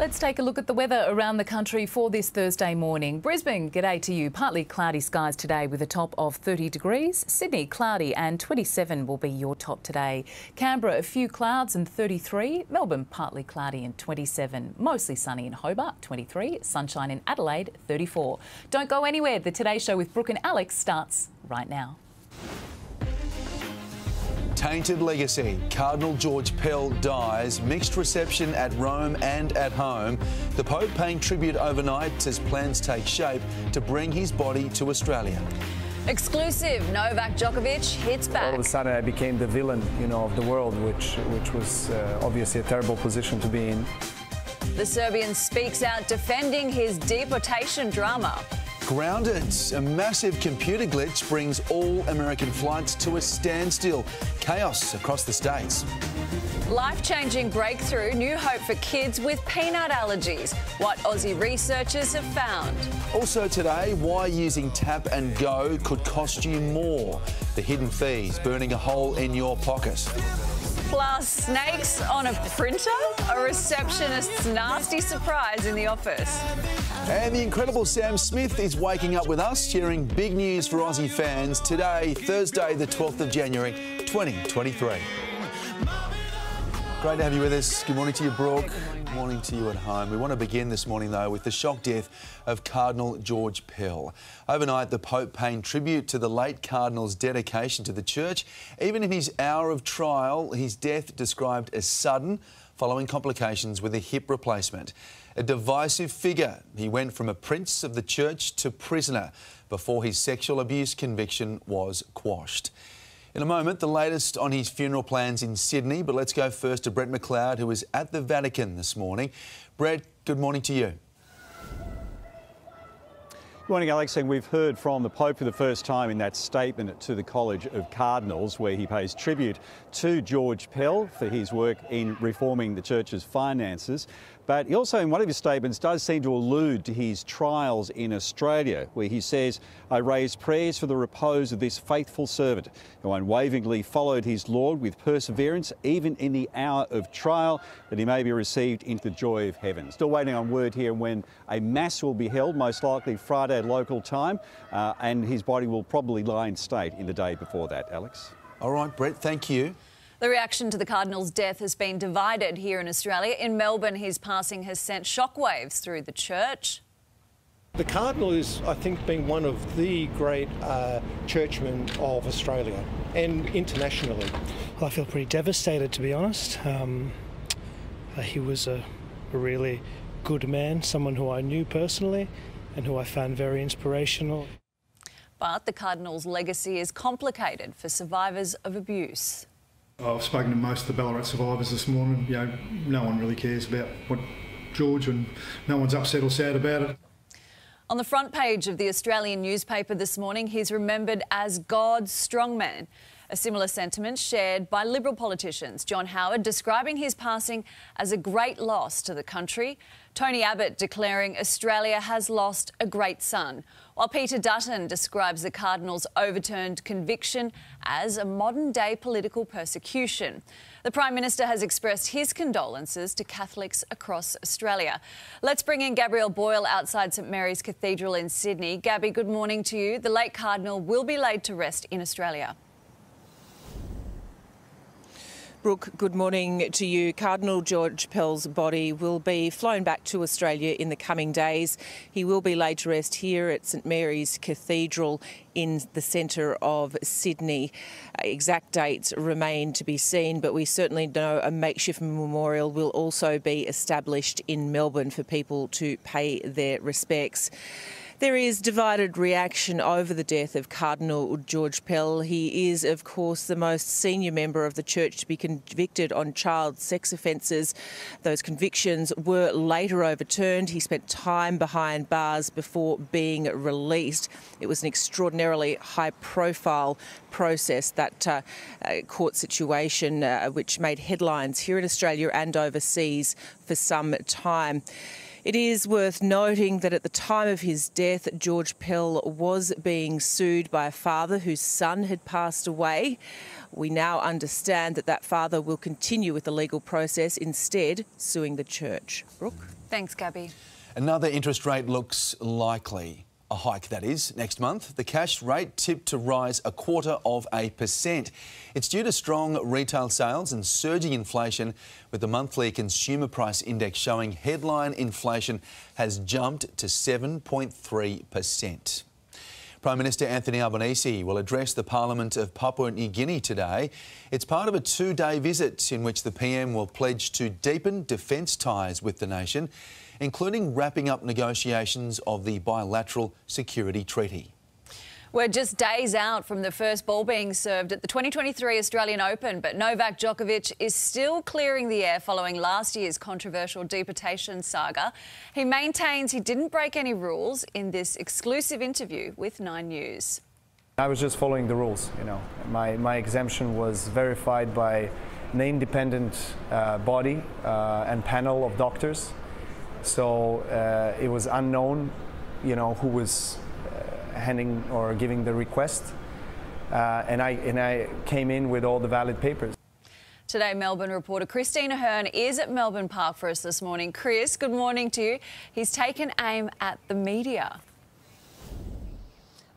Let's take a look at the weather around the country for this Thursday morning. Brisbane, g'day to you. Partly cloudy skies today with a top of 30 degrees. Sydney, cloudy and 27 will be your top today. Canberra, a few clouds and 33. Melbourne, partly cloudy and 27. Mostly sunny in Hobart, 23. Sunshine in Adelaide, 34. Don't go anywhere. The Today Show with Brooke and Alex starts right now. Tainted legacy. Cardinal George Pell dies. Mixed reception at Rome and at home. The Pope paying tribute overnight as plans take shape to bring his body to Australia. Exclusive, Novak Djokovic hits back. All of a sudden, I became the villain, you know, of the world, which which was uh, obviously a terrible position to be in. The Serbian speaks out defending his deportation drama. Grounded. A massive computer glitch brings all American flights to a standstill. Chaos across the states. Life changing breakthrough, new hope for kids with peanut allergies. What Aussie researchers have found. Also today, why using tap and go could cost you more. The hidden fees burning a hole in your pocket. Plus, snakes on a printer? A receptionist's nasty surprise in the office. And the incredible Sam Smith is waking up with us, sharing big news for Aussie fans today, Thursday, the 12th of January, 2023. Great to have you with us. Good morning to you, Brooke. Good morning to you at home. We want to begin this morning, though, with the shock death of Cardinal George Pell. Overnight, the Pope paying tribute to the late Cardinal's dedication to the Church. Even in his hour of trial, his death described as sudden, following complications with a hip replacement. A divisive figure, he went from a prince of the Church to prisoner before his sexual abuse conviction was quashed. In a moment, the latest on his funeral plans in Sydney, but let's go first to Brett McLeod, who was at the Vatican this morning. Brett, good morning to you. Good morning, Alex. And we've heard from the Pope for the first time in that statement to the College of Cardinals, where he pays tribute to George Pell for his work in reforming the Church's finances. But he also, in one of his statements, does seem to allude to his trials in Australia, where he says, I raise prayers for the repose of this faithful servant who unwaveringly followed his Lord with perseverance, even in the hour of trial, that he may be received into the joy of heaven. Still waiting on word here when a Mass will be held, most likely Friday at local time, uh, and his body will probably lie in state in the day before that, Alex. All right, Brett, thank you. The reaction to the Cardinal's death has been divided here in Australia. In Melbourne, his passing has sent shockwaves through the church. The Cardinal is, I think, been one of the great uh, churchmen of Australia and internationally. Well, I feel pretty devastated, to be honest. Um, uh, he was a, a really good man, someone who I knew personally and who I found very inspirational. But the Cardinal's legacy is complicated for survivors of abuse. I've spoken to most of the Ballarat survivors this morning. You know, no one really cares about what George and no one's upset or sad about it. On the front page of the Australian newspaper this morning, he's remembered as God's strongman. A similar sentiment shared by Liberal politicians. John Howard describing his passing as a great loss to the country. Tony Abbott declaring Australia has lost a great son. While Peter Dutton describes the Cardinal's overturned conviction as a modern day political persecution. The Prime Minister has expressed his condolences to Catholics across Australia. Let's bring in Gabrielle Boyle outside St Mary's Cathedral in Sydney. Gabby, good morning to you. The late Cardinal will be laid to rest in Australia. Brooke, good morning to you. Cardinal George Pell's body will be flown back to Australia in the coming days. He will be laid to rest here at St Mary's Cathedral in the centre of Sydney. Uh, exact dates remain to be seen, but we certainly know a makeshift memorial will also be established in Melbourne for people to pay their respects. There is divided reaction over the death of Cardinal George Pell. He is, of course, the most senior member of the church to be convicted on child sex offences. Those convictions were later overturned. He spent time behind bars before being released. It was an extraordinarily high profile process, that uh, uh, court situation, uh, which made headlines here in Australia and overseas for some time. It is worth noting that at the time of his death, George Pell was being sued by a father whose son had passed away. We now understand that that father will continue with the legal process, instead suing the church. Brooke? Thanks, Gabby. Another interest rate looks likely. A hike, that is, next month. The cash rate tipped to rise a quarter of a percent. It's due to strong retail sales and surging inflation, with the monthly consumer price index showing headline inflation has jumped to 7.3%. Prime Minister Anthony Albanese will address the Parliament of Papua New Guinea today. It's part of a two day visit in which the PM will pledge to deepen defence ties with the nation including wrapping up negotiations of the bilateral security treaty. We're just days out from the first ball being served at the 2023 Australian Open, but Novak Djokovic is still clearing the air following last year's controversial deportation saga. He maintains he didn't break any rules in this exclusive interview with Nine News. I was just following the rules, you know. My, my exemption was verified by an independent uh, body uh, and panel of doctors so uh, it was unknown, you know, who was uh, handing or giving the request. Uh, and, I, and I came in with all the valid papers. Today, Melbourne reporter Christine Ahern is at Melbourne Park for us this morning. Chris, good morning to you. He's taken aim at the media.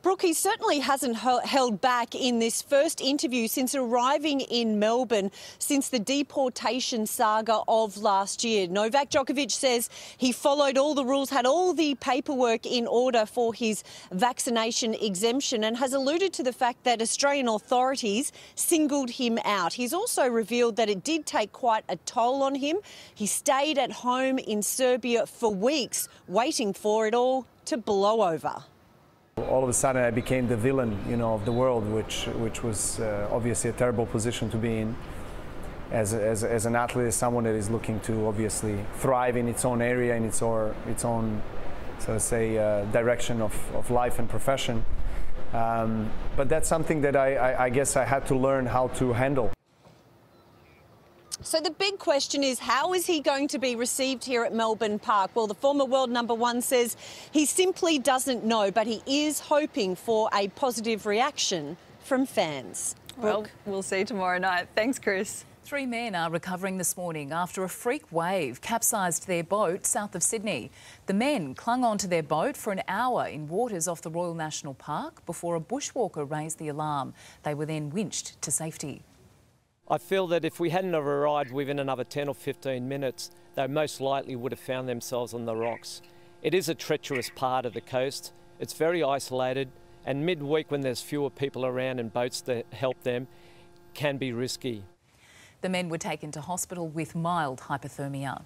Brooke, he certainly hasn't held back in this first interview since arriving in Melbourne since the deportation saga of last year. Novak Djokovic says he followed all the rules, had all the paperwork in order for his vaccination exemption, and has alluded to the fact that Australian authorities singled him out. He's also revealed that it did take quite a toll on him. He stayed at home in Serbia for weeks, waiting for it all to blow over. All of a sudden, I became the villain, you know, of the world, which which was uh, obviously a terrible position to be in. As, as, as an athlete, as someone that is looking to obviously thrive in its own area, in its or its own, so to say, uh, direction of, of life and profession. Um, but that's something that I, I, I guess I had to learn how to handle. So the big question is how is he going to be received here at Melbourne Park? Well, the former world number one says he simply doesn't know, but he is hoping for a positive reaction from fans. Well, we'll see tomorrow night. Thanks, Chris. Three men are recovering this morning after a freak wave capsized their boat south of Sydney. The men clung onto their boat for an hour in waters off the Royal National Park before a bushwalker raised the alarm. They were then winched to safety. I feel that if we hadn't arrived within another 10 or 15 minutes, they most likely would have found themselves on the rocks. It is a treacherous part of the coast. It's very isolated, and midweek when there's fewer people around and boats to help them can be risky. The men were taken to hospital with mild hypothermia.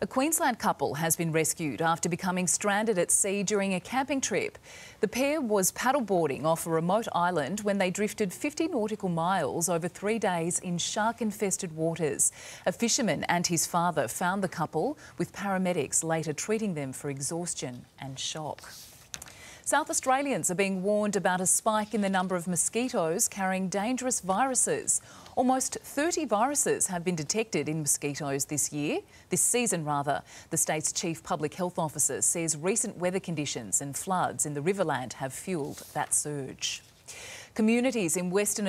A Queensland couple has been rescued after becoming stranded at sea during a camping trip. The pair was paddleboarding off a remote island when they drifted 50 nautical miles over three days in shark infested waters. A fisherman and his father found the couple, with paramedics later treating them for exhaustion and shock. South Australians are being warned about a spike in the number of mosquitoes carrying dangerous viruses. Almost 30 viruses have been detected in mosquitoes this year, this season rather. The state's chief public health officer says recent weather conditions and floods in the Riverland have fuelled that surge. Communities in Western